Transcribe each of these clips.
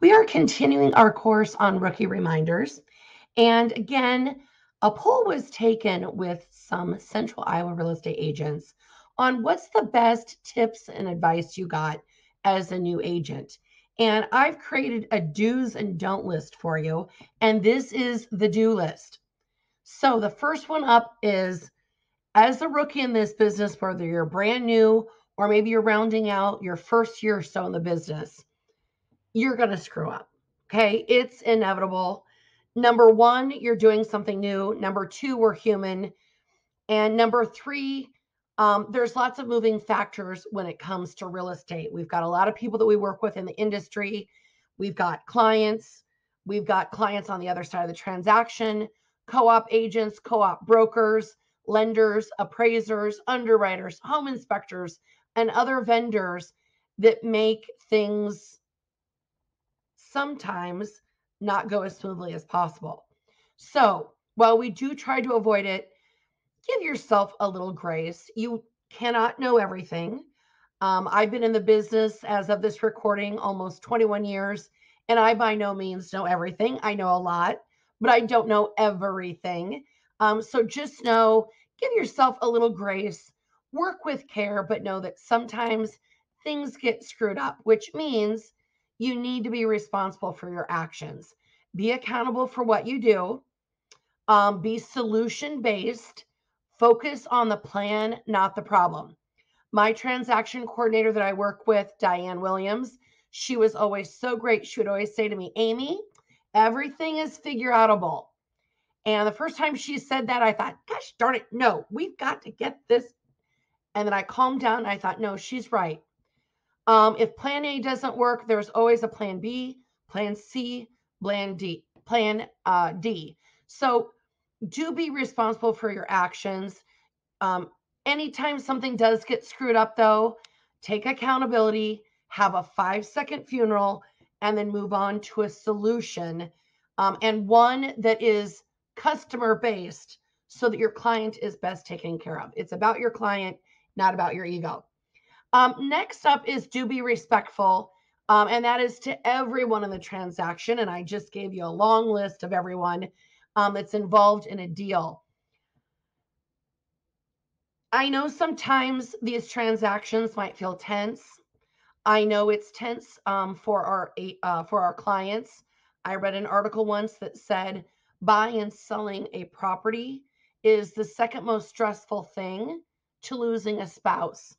We are continuing our course on rookie reminders. And again, a poll was taken with some central Iowa real estate agents on what's the best tips and advice you got as a new agent. And I've created a do's and don't list for you. And this is the do list. So the first one up is as a rookie in this business, whether you're brand new or maybe you're rounding out your first year or so in the business, you're going to screw up. Okay. It's inevitable. Number one, you're doing something new. Number two, we're human. And number three, um, there's lots of moving factors when it comes to real estate. We've got a lot of people that we work with in the industry. We've got clients. We've got clients on the other side of the transaction, co op agents, co op brokers lenders, appraisers, underwriters, home inspectors, and other vendors that make things sometimes not go as smoothly as possible. So, while we do try to avoid it, give yourself a little grace. You cannot know everything. Um, I've been in the business as of this recording almost 21 years, and I by no means know everything. I know a lot, but I don't know everything. Um, so just know, give yourself a little grace, work with care, but know that sometimes things get screwed up, which means you need to be responsible for your actions. Be accountable for what you do. Um, be solution based. Focus on the plan, not the problem. My transaction coordinator that I work with, Diane Williams, she was always so great. She would always say to me, Amy, everything is figure outable. And the first time she said that, I thought, gosh darn it, no, we've got to get this. And then I calmed down and I thought, no, she's right. Um, if plan A doesn't work, there's always a plan B, plan C, plan D, plan uh, D. So do be responsible for your actions. Um, anytime something does get screwed up, though, take accountability, have a five second funeral, and then move on to a solution um, and one that is customer based so that your client is best taken care of. It's about your client, not about your ego. Um, next up is do be respectful. Um, and that is to everyone in the transaction. And I just gave you a long list of everyone um, that's involved in a deal. I know sometimes these transactions might feel tense. I know it's tense um, for our uh, for our clients. I read an article once that said buying and selling a property is the second most stressful thing to losing a spouse.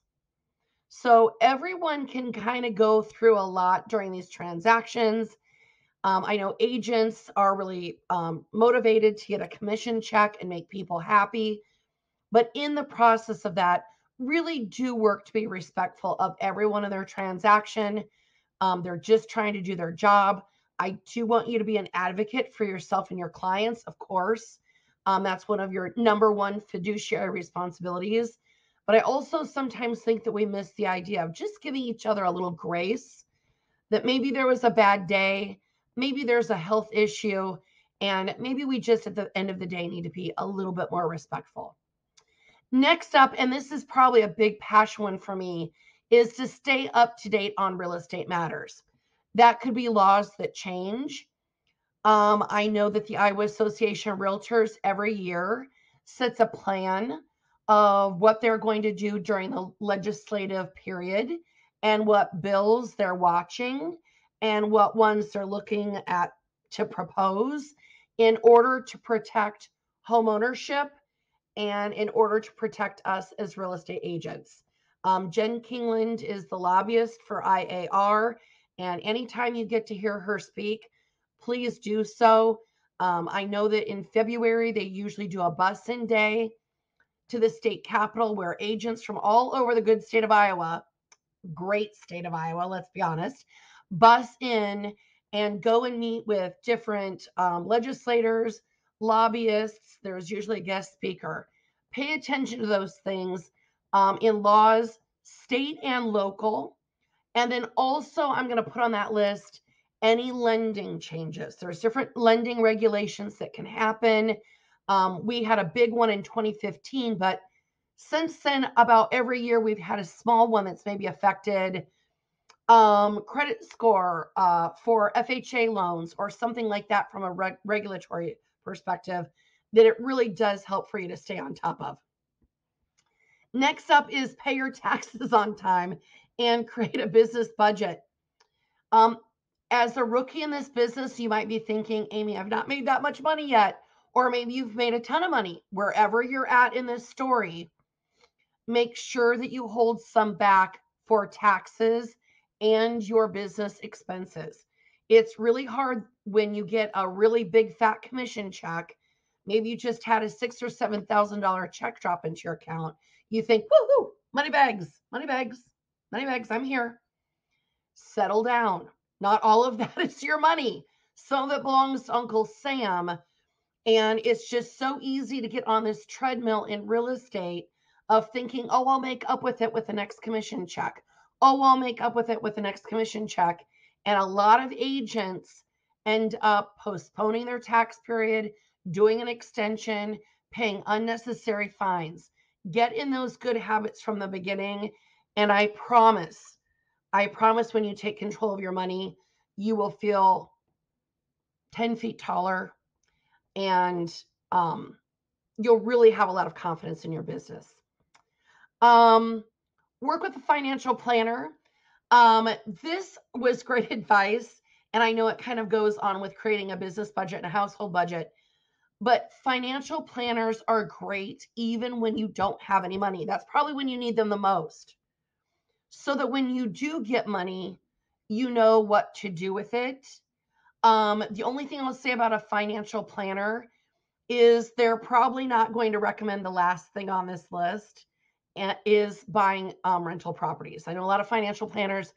So everyone can kind of go through a lot during these transactions. Um, I know agents are really um, motivated to get a commission check and make people happy. But in the process of that, really do work to be respectful of everyone in their transaction. Um, they're just trying to do their job. I do want you to be an advocate for yourself and your clients, of course. Um, that's one of your number one fiduciary responsibilities. But I also sometimes think that we miss the idea of just giving each other a little grace that maybe there was a bad day, maybe there's a health issue, and maybe we just at the end of the day need to be a little bit more respectful. Next up, and this is probably a big passion one for me, is to stay up to date on real estate matters. That could be laws that change. Um, I know that the Iowa Association of Realtors every year sets a plan of what they're going to do during the legislative period and what bills they're watching and what ones they're looking at to propose in order to protect home ownership and in order to protect us as real estate agents. Um, Jen Kingland is the lobbyist for IAR, and anytime you get to hear her speak, please do so. Um, I know that in February, they usually do a bus in day to the state capitol where agents from all over the good state of Iowa, great state of Iowa, let's be honest, bus in and go and meet with different um, legislators, lobbyists. There's usually a guest speaker. Pay attention to those things um, in laws, state and local. And then also, I'm going to put on that list any lending changes. There's different lending regulations that can happen. Um, we had a big one in 2015, but since then, about every year we've had a small one that's maybe affected um, credit score uh, for FHA loans or something like that from a reg- regulatory perspective that it really does help for you to stay on top of. Next up is pay your taxes on time and create a business budget. Um, as a rookie in this business, you might be thinking, Amy, I've not made that much money yet. Or maybe you've made a ton of money. Wherever you're at in this story, make sure that you hold some back for taxes and your business expenses. It's really hard when you get a really big fat commission check. Maybe you just had a six or seven thousand dollar check drop into your account. You think, woohoo, money bags, money bags, money bags, I'm here. Settle down. Not all of that is your money. Some of it belongs to Uncle Sam. And it's just so easy to get on this treadmill in real estate of thinking, oh, I'll make up with it with the next commission check. Oh, I'll make up with it with the next commission check. And a lot of agents end up postponing their tax period, doing an extension, paying unnecessary fines. Get in those good habits from the beginning. And I promise, I promise when you take control of your money, you will feel 10 feet taller and um, you'll really have a lot of confidence in your business. Um, work with a financial planner. Um, this was great advice. And I know it kind of goes on with creating a business budget and a household budget. But financial planners are great even when you don't have any money. That's probably when you need them the most. So that when you do get money, you know what to do with it. Um, the only thing I'll say about a financial planner is they're probably not going to recommend the last thing on this list and is buying um, rental properties. I know a lot of financial planners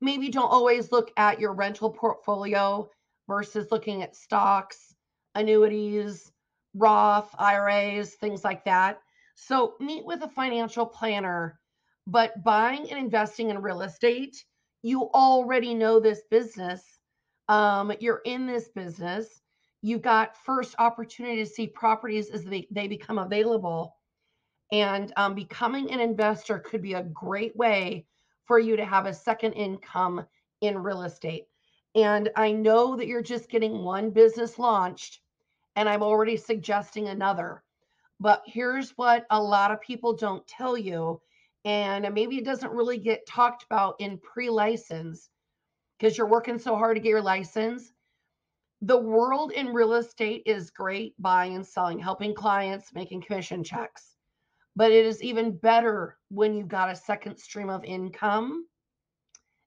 maybe don't always look at your rental portfolio versus looking at stocks, annuities, Roth, IRAs, things like that. So meet with a financial planner, but buying and investing in real estate, you already know this business. Um, you're in this business. you've got first opportunity to see properties as they, they become available and um, becoming an investor could be a great way for you to have a second income in real estate. And I know that you're just getting one business launched, and I'm already suggesting another. But here's what a lot of people don't tell you, and maybe it doesn't really get talked about in pre license because you're working so hard to get your license. The world in real estate is great buying and selling, helping clients, making commission checks but it is even better when you've got a second stream of income.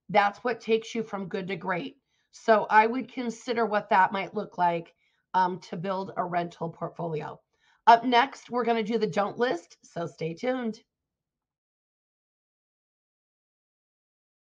That's what takes you from good to great. So I would consider what that might look like um, to build a rental portfolio. Up next, we're going to do the don't list, so stay tuned.